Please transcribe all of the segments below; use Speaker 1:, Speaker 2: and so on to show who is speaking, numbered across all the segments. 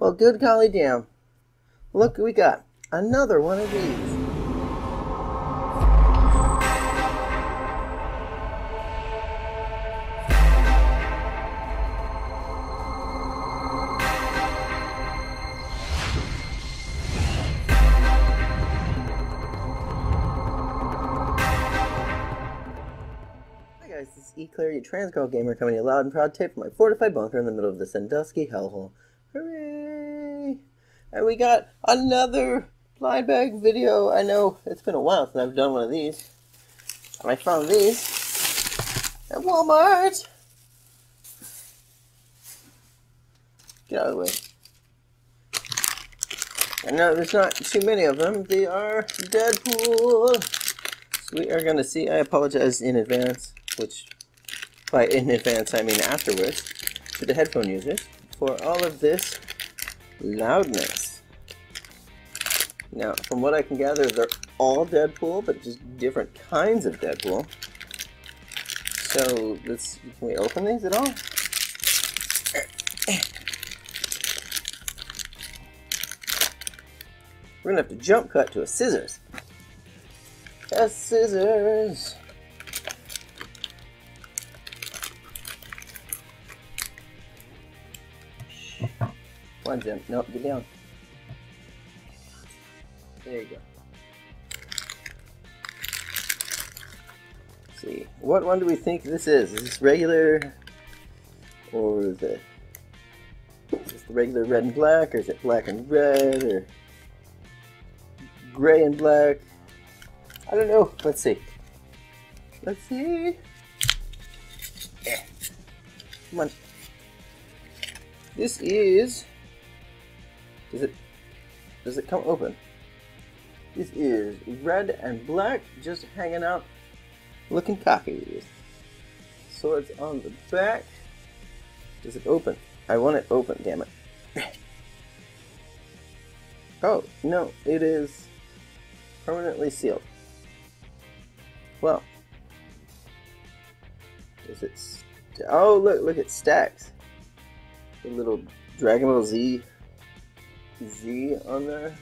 Speaker 1: Well, good golly damn. Look, we got another one of these. Guys, this is E-Claire, your trans girl gamer, coming to you loud and proud tape from my fortified bunker in the middle of the Sandusky hellhole. Hooray! And we got another blind bag video. I know it's been a while since I've done one of these. And I found these at Walmart. Get out of the way. I know there's not too many of them. They are Deadpool. So we are going to see. I apologize in advance, which by in advance I mean afterwards, to the headphone users for all of this loudness. Now, from what I can gather, they're all Deadpool, but just different kinds of Deadpool. So let's can we open these at all? We're gonna have to jump cut to a scissors. A scissors. One Jim. Nope, get down. There you go. Let's see. What one do we think this is? Is this regular or is it is this the regular red and black or is it black and red or gray and black? I don't know. Let's see. Let's see. Eh. Come on. This is. Does it? Does it come open? This is red and black, just hanging out, looking cocky. Swords on the back. Does it open? I want it open. Damn it. oh no, it is permanently sealed. Well, does it? Oh, look! Look, it stacks. The little Dragon Ball Z Z on there.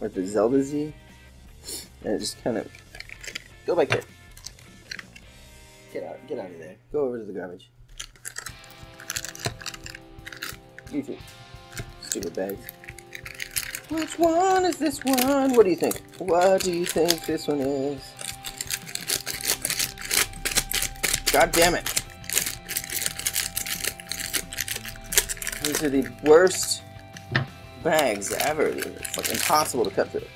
Speaker 1: Or the Zelda Z. And it just kind of go back there. Get out! Get out of there! Go over to the garbage. You too. Stupid bags. Which one is this one? What do you think? What do you think this one is? God damn it. These are the worst bags ever. They're fucking impossible to cut through.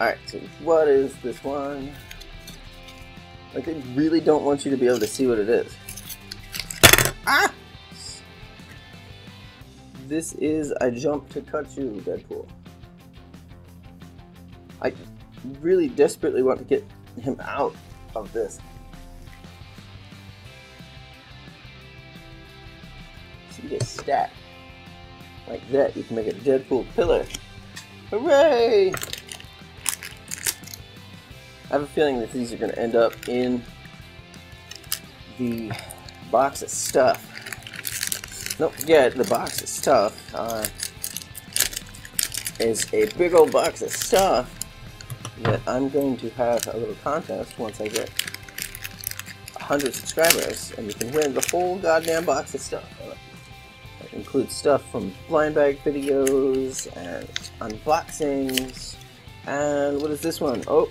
Speaker 1: Alright, so what is this one? Like, they really don't want you to be able to see what it is. Ah! This is I Jump to Cut You, Deadpool. I really desperately want to get him out of this. Stacked. Like that, you can make a Deadpool pillar. Hooray! I have a feeling that these are going to end up in the box of stuff. Don't forget, the box of stuff uh, is a big old box of stuff that I'm going to have a little contest once I get 100 subscribers, and you can win the whole goddamn box of stuff. Includes stuff from blind bag videos and unboxings. And what is this one? Oh,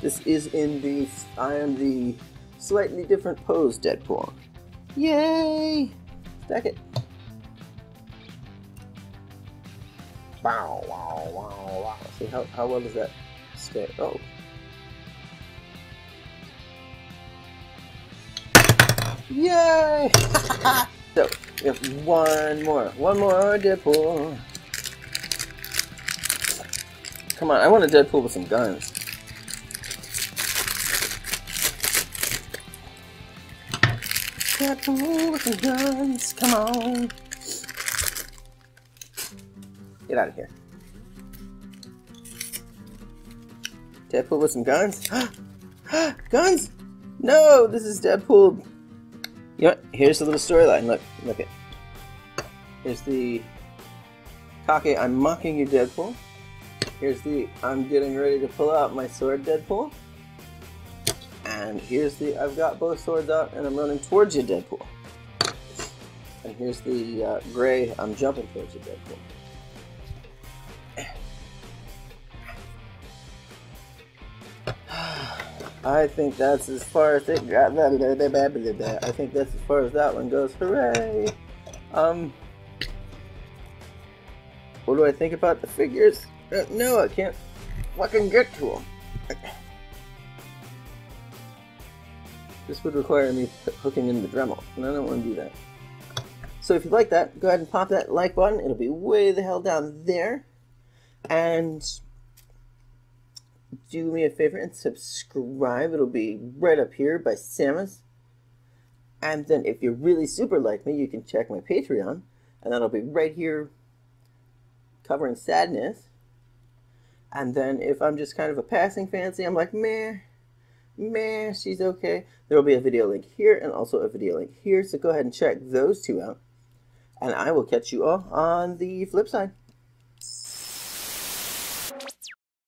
Speaker 1: this is in the I am the slightly different pose Deadpool. Yay! Stack it. Wow, wow, wow, wow. See how, how well does that stay? Oh. Yay! so, we have one more. One more Deadpool. Come on, I want a Deadpool with some guns. Deadpool with some guns. Come on. Get out of here. Deadpool with some guns? guns? No, this is Deadpool. You know what? Here's the little storyline. Look, look it. Here's the Kake, I'm mocking you, Deadpool. Here's the I'm getting ready to pull out my sword, Deadpool. And here's the I've got both swords out and I'm running towards you, Deadpool. And here's the uh, gray I'm jumping towards you, Deadpool. I think that's as far as it got. I think that's as far as that one goes. Hooray! Um, what do I think about the figures? Uh, no, I can't fucking get to them. This would require me hooking in the Dremel, and I don't want to do that. So if you like that, go ahead and pop that like button. It'll be way the hell down there. And do me a favor and subscribe. It'll be right up here by Samus. And then if you're really super like me, you can check my Patreon. And that'll be right here covering sadness. And then if I'm just kind of a passing fancy, I'm like, meh, meh, she's okay. There will be a video link here and also a video link here. So go ahead and check those two out. And I will catch you all on the flip side.